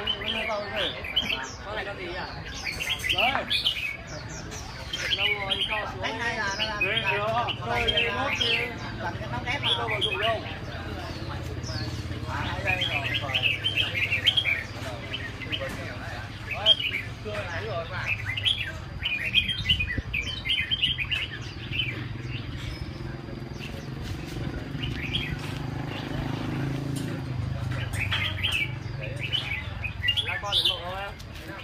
con con rồi con này rồi lâu rồi cho xuống cái này là nó đâu rồi dụng đâu rồi rồi này rồi Đúng?